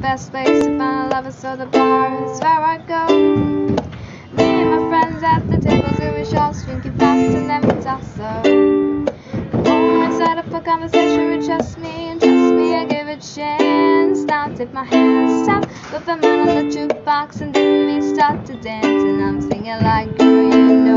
best place to find a lover, so the bar is where I go. Me and my friends at the tables doing shots, drinking fast and then we toss so. Oh, set up a conversation with just me, and trust me, I give it a chance. Now take my hand, stop, put the man on the jukebox, and then we start to dance. And I'm singing like, girl, you know